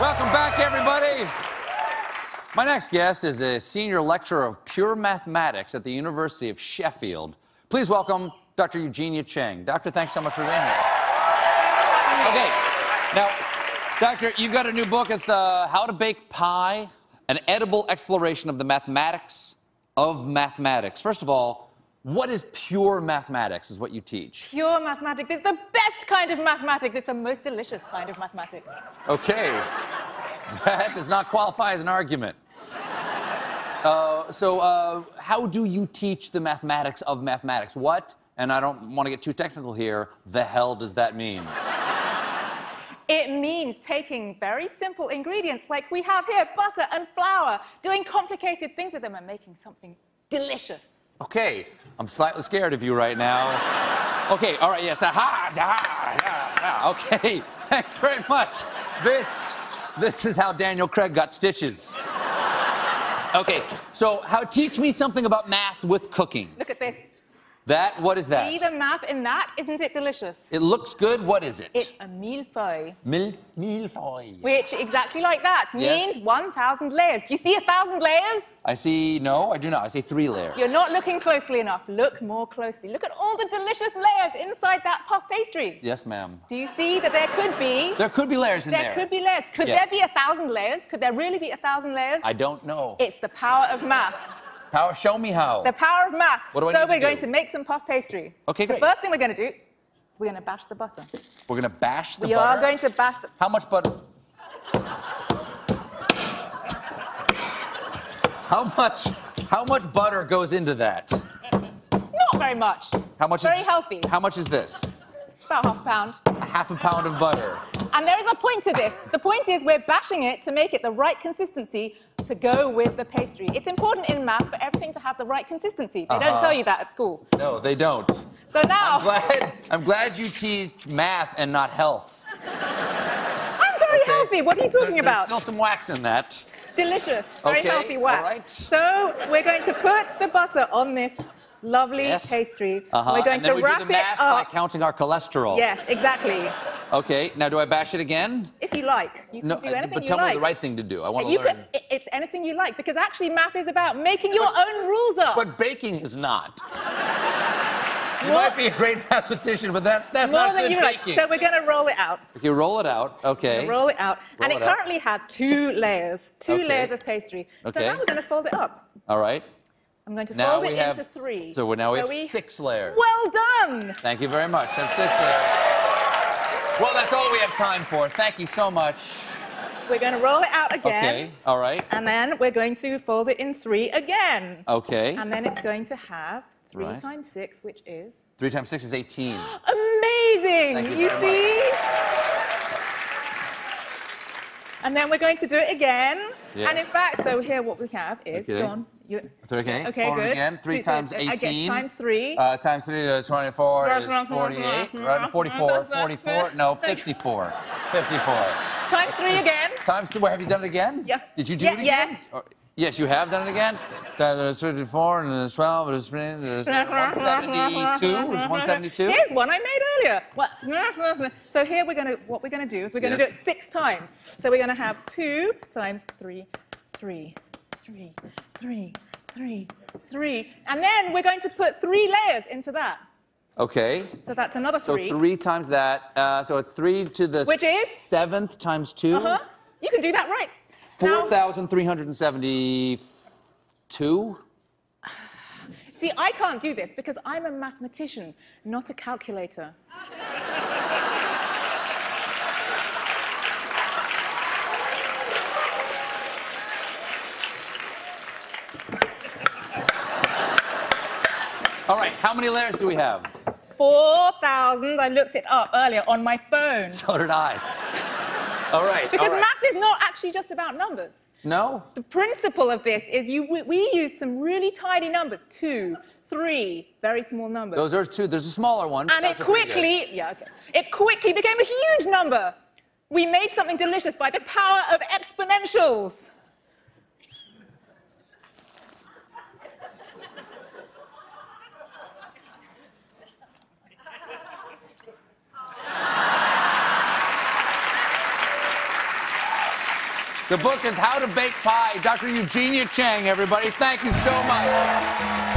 Welcome back, everybody. My next guest is a senior lecturer of pure mathematics at the University of Sheffield. Please welcome Dr. Eugenia Cheng. Doctor, thanks so much for being here. Okay, now, Doctor, you've got a new book. It's uh, How to Bake Pi, an edible exploration of the mathematics of mathematics. First of all, what is pure mathematics, is what you teach? Pure mathematics is the best kind of mathematics. It's the most delicious kind of mathematics. Okay. That does not qualify as an argument. Uh, so, uh, how do you teach the mathematics of mathematics? What, and I don't want to get too technical here, the hell does that mean? It means taking very simple ingredients like we have here, butter and flour, doing complicated things with them and making something delicious. Okay, I'm slightly scared of you right now. Okay, all right, yes, aha, aha, aha, Okay, thanks very much. This this is how Daniel Craig got stitches. Okay, so how teach me something about math with cooking. Look at this. That, what is that? See the math in that? Isn't it delicious? It looks good. What is it? It's a millefeuille. Mil millefeuille. Which, exactly like that, Yes. means 1,000 layers. Do you see a 1,000 layers? I see, no, I do not. I see three layers. You're not looking closely enough. Look more closely. Look at all the delicious layers inside that puff pastry. Yes, ma'am. Do you see that there could be There could be layers in There there. could be layers. Could Yes. there be a thousand layers? Could there really be a thousand layers? I don't know. It's the power of math. Power, show me how. The power of math. What do I so need to we're going do? to make some puff pastry. Okay, great. The first thing we're going to do is we're going to bash the butter. We're gonna bash the we butter. are going to bash the. How much butter? How much? How much butter goes into that? Not very much. How much Very is? healthy. How much is this? It's about half a pound. A half a pound of butter. And there is a point to this. The point is we're bashing it to make it the right consistency to go with the pastry. It's important in math for everything to have the right consistency. They Uh-huh. don't tell you that at school. No, they don't. So now I'm glad. I'm glad you teach math and not health. I'm very Okay. healthy. What are you talking There- about? There's still some wax in that. Delicious, very Okay, healthy wax. all right. So we're going to put the butter on this lovely Yes. pastry. Uh-huh. We're going and then to we wrap do the math it by up. counting our cholesterol. Yes, exactly. Okay. Now, do I bash it again? If you like, you can No, do uh, anything but you tell like. me the right thing to do. I want to you learn. it's anything you like because actually math is about making your own rules up. But baking is not. You might be a great mathematician, but that, that's More not than good you like. baking. So we're going to roll it out. You roll it out. Okay. Roll it out. and Roll it it out. currently has two layers, two Okay. layers of pastry. Okay. So now we're going to fold it up. All right. I'm going to Now fold we it have into three. So now we have we- six layers. Well done. Thank you very much. That's six layers. Well, that's all we have time for. Thank you so much. We're going to roll it out again. Okay. All right. And then we're going to fold it in three again. Okay. And then it's going to have three Right. times six, which is Three times six is 18. amazing. You very see? And then we're going to do it again. And in fact, so here what we have is Okay. go on. You, Okay. Okay, it good. again. Three So- times get 18. times three. Uh, times three is 24 is 48. Right, 44. 44. No, 54. 54. times three again. Times. Where have you done it again? Yeah. Did you do Yeah, it again? yes. Or- yes, you have done it again. There's 54 and there's 12. There's, there's 172. There's 172. Here's one I made earlier. What? So here we're going to, what we're going to do is we're going to Yes. do it six times. So we're going to have two times three, three, three, three, three, three. And then we're going to put three layers into that. Okay. So that's another three. So three. times that. Uh, so it's three to the Which is? seventh times two. Uh-huh. You can do that right. 4,372. See, I can't do this because I'm a mathematician, not a calculator. All right. How many layers do we have? 4,000, I looked it up earlier on my phone. So did I. All right. Because all right. math is not actually just about numbers. No. The principle of this is you, we, we use some really tiny numbers, two, three, very small numbers. Those are two. There's a smaller one. and it pretty good. quickly, yeah, okay. It quickly became a huge number. We made something delicious by the power of exponentials. The book is How to Bake Pi. Dr. Eugenia Cheng, everybody. Thank you so much.